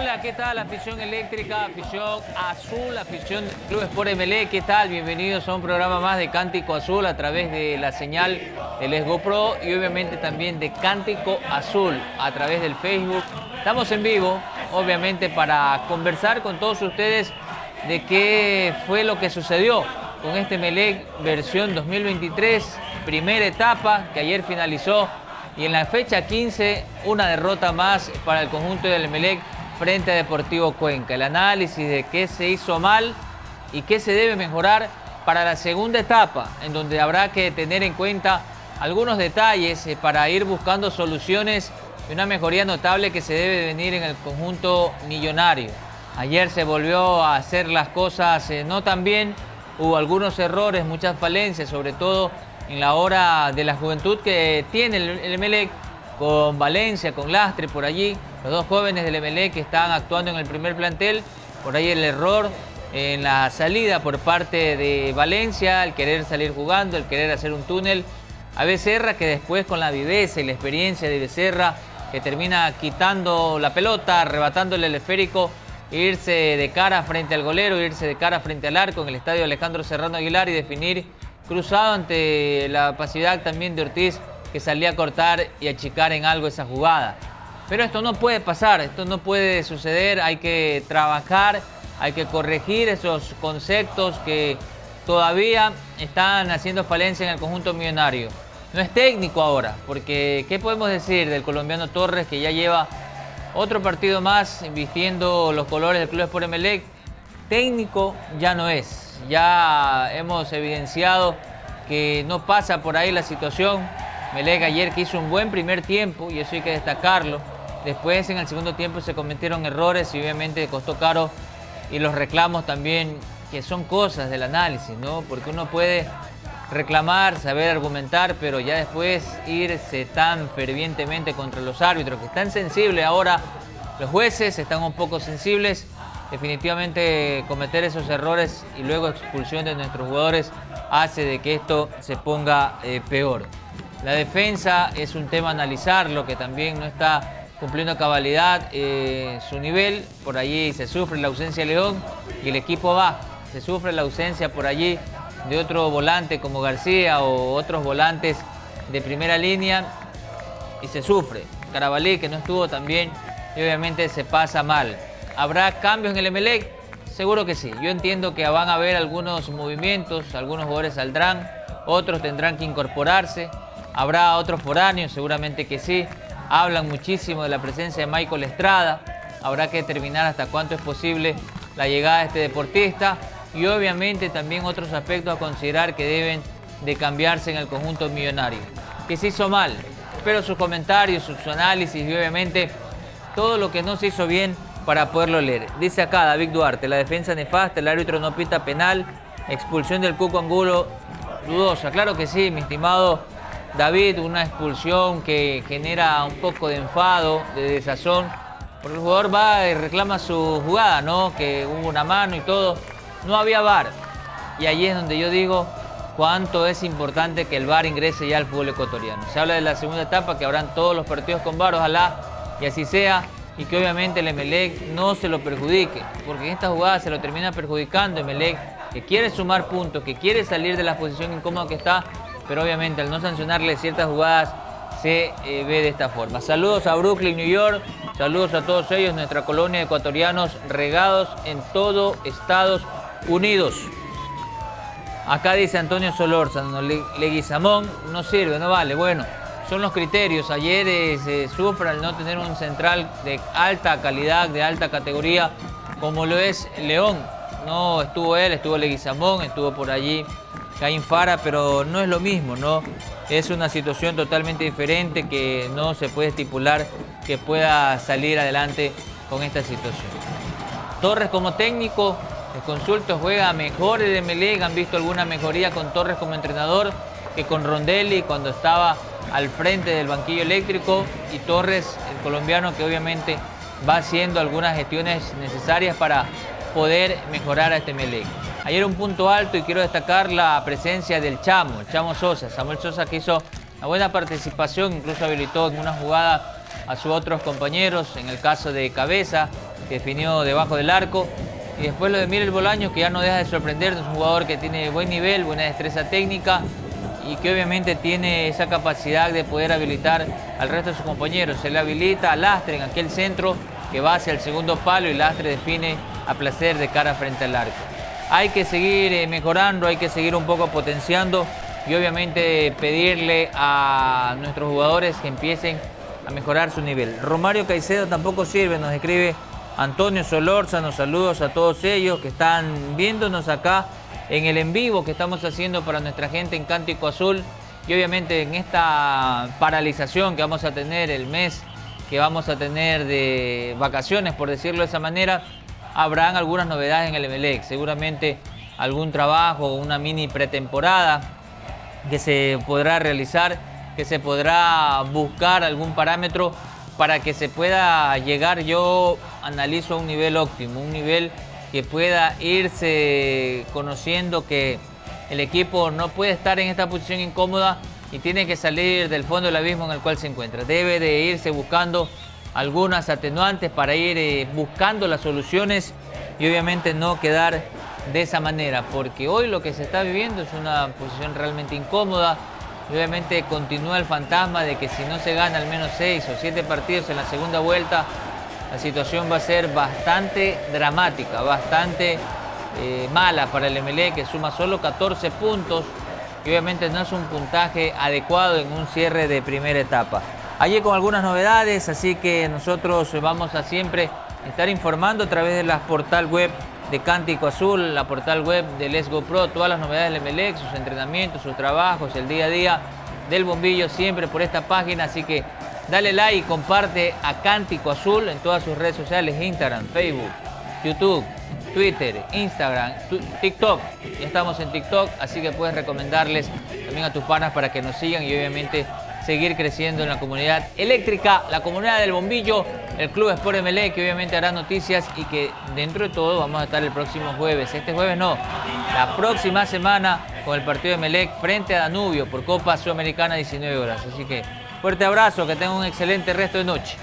Hola, ¿qué tal? Afición eléctrica, afición azul, afición Club Sport MLE, ¿qué tal? Bienvenidos a un programa más de Cántico Azul a través de la señal del Pro y obviamente también de Cántico Azul a través del Facebook. Estamos en vivo, obviamente, para conversar con todos ustedes de qué fue lo que sucedió con este Melec versión 2023, primera etapa que ayer finalizó y en la fecha 15 una derrota más para el conjunto del Melec frente a Deportivo Cuenca. El análisis de qué se hizo mal y qué se debe mejorar para la segunda etapa, en donde habrá que tener en cuenta algunos detalles eh, para ir buscando soluciones y una mejoría notable que se debe venir en el conjunto millonario. Ayer se volvió a hacer las cosas eh, no tan bien, hubo algunos errores, muchas falencias, sobre todo en la hora de la juventud que tiene el, el Melec con Valencia, con Lastre por allí, los dos jóvenes del MLE que están actuando en el primer plantel, por ahí el error en la salida por parte de Valencia, el querer salir jugando, el querer hacer un túnel. A Becerra que después con la viveza y la experiencia de Becerra que termina quitando la pelota, arrebatándole el esférico, irse de cara frente al golero, irse de cara frente al arco en el estadio Alejandro Serrano Aguilar y definir cruzado ante la capacidad también de Ortiz que salía a cortar y achicar en algo esa jugada. Pero esto no puede pasar, esto no puede suceder, hay que trabajar, hay que corregir esos conceptos que todavía están haciendo falencia en el conjunto millonario. No es técnico ahora, porque ¿qué podemos decir del colombiano Torres que ya lleva otro partido más vistiendo los colores del Club Sport Emelec? Técnico ya no es, ya hemos evidenciado que no pasa por ahí la situación, Melega ayer que hizo un buen primer tiempo y eso hay que destacarlo. Después en el segundo tiempo se cometieron errores y obviamente costó caro y los reclamos también que son cosas del análisis, ¿no? Porque uno puede reclamar, saber argumentar, pero ya después irse tan fervientemente contra los árbitros, que están sensibles ahora, los jueces están un poco sensibles, definitivamente cometer esos errores y luego expulsión de nuestros jugadores hace de que esto se ponga eh, peor. La defensa es un tema a analizar, lo que también no está cumpliendo cabalidad eh, su nivel. Por allí se sufre la ausencia de León y el equipo va. Se sufre la ausencia por allí de otro volante como García o otros volantes de primera línea y se sufre. Carabalí que no estuvo también y obviamente se pasa mal. ¿Habrá cambios en el Emelec? Seguro que sí. Yo entiendo que van a haber algunos movimientos, algunos jugadores saldrán, otros tendrán que incorporarse. Habrá otros foráneos, seguramente que sí. Hablan muchísimo de la presencia de Michael Estrada. Habrá que determinar hasta cuánto es posible la llegada de este deportista. Y obviamente también otros aspectos a considerar que deben de cambiarse en el conjunto millonario. Que se hizo mal. Espero sus comentarios, sus análisis y obviamente todo lo que no se hizo bien para poderlo leer. Dice acá David Duarte, la defensa nefasta, el árbitro no pita penal, expulsión del Cuco Angulo dudosa. Claro que sí, mi estimado David, una expulsión que genera un poco de enfado, de desazón, porque el jugador va y reclama su jugada, ¿no? Que hubo una mano y todo. No había VAR. Y ahí es donde yo digo cuánto es importante que el VAR ingrese ya al fútbol ecuatoriano. Se habla de la segunda etapa, que habrán todos los partidos con VAR, ojalá y así sea, y que obviamente el Emelec no se lo perjudique, porque en esta jugada se lo termina perjudicando Emelec, que quiere sumar puntos, que quiere salir de la posición incómoda que está, pero obviamente al no sancionarle ciertas jugadas se eh, ve de esta forma. Saludos a Brooklyn, New York, saludos a todos ellos, nuestra colonia de ecuatorianos regados en todo Estados Unidos. Acá dice Antonio Solórzano, Leguizamón no sirve, no vale. Bueno, son los criterios. Ayer eh, se sufre al no tener un central de alta calidad, de alta categoría, como lo es León. No estuvo él, estuvo Leguizamón, estuvo por allí Caín Fara, pero no es lo mismo, ¿no? Es una situación totalmente diferente que no se puede estipular que pueda salir adelante con esta situación. Torres como técnico, el consulto juega mejor de Melec, han visto alguna mejoría con Torres como entrenador que con Rondelli cuando estaba al frente del banquillo eléctrico y Torres, el colombiano que obviamente va haciendo algunas gestiones necesarias para poder mejorar a este Melec. Ayer un punto alto y quiero destacar la presencia del Chamo, Chamo Sosa. Samuel Sosa que hizo una buena participación, incluso habilitó en una jugada a sus otros compañeros, en el caso de Cabeza, que definió debajo del arco. Y después lo de Miguel Bolaños, que ya no deja de sorprendernos, un jugador que tiene buen nivel, buena destreza técnica y que obviamente tiene esa capacidad de poder habilitar al resto de sus compañeros. Se le habilita a Lastre en aquel centro que va hacia el segundo palo y Lastre define a placer de cara frente al arco. Hay que seguir eh, mejorando, hay que seguir un poco potenciando y obviamente pedirle a nuestros jugadores que empiecen a mejorar su nivel. Romario Caicedo tampoco sirve, nos escribe Antonio Solórzano, saludos a todos ellos que están viéndonos acá en el en vivo que estamos haciendo para nuestra gente en Cántico Azul y obviamente en esta paralización que vamos a tener el mes que vamos a tener de vacaciones, por decirlo de esa manera, habrán algunas novedades en el MLEC, seguramente algún trabajo, una mini pretemporada que se podrá realizar, que se podrá buscar algún parámetro para que se pueda llegar, yo analizo a un nivel óptimo, un nivel que pueda irse conociendo que el equipo no puede estar en esta posición incómoda y tiene que salir del fondo del abismo en el cual se encuentra. Debe de irse buscando algunas atenuantes para ir eh, buscando las soluciones y obviamente no quedar de esa manera, porque hoy lo que se está viviendo es una posición realmente incómoda y obviamente continúa el fantasma de que si no se gana al menos seis o siete partidos en la segunda vuelta, la situación va a ser bastante dramática, bastante eh, mala para el MLE que suma solo 14 puntos y obviamente no es un puntaje adecuado en un cierre de primera etapa. Allí con algunas novedades, así que nosotros vamos a siempre estar informando a través de la portal web de Cántico Azul, la portal web de Let's Go Pro, todas las novedades del MLE, sus entrenamientos, sus trabajos, el día a día del bombillo, siempre por esta página, así que Dale like, comparte a Cántico Azul en todas sus redes sociales, Instagram, Facebook, YouTube, Twitter, Instagram, TikTok. Ya estamos en TikTok, así que puedes recomendarles también a tus panas para que nos sigan y obviamente seguir creciendo en la comunidad eléctrica, la comunidad del bombillo, el Club Sport MLE, que obviamente hará noticias y que dentro de todo vamos a estar el próximo jueves. Este jueves no, la próxima semana con el partido de Melec frente a Danubio por Copa Sudamericana 19 horas. Así que Fuerte abrazo, que tengan un excelente resto de noche.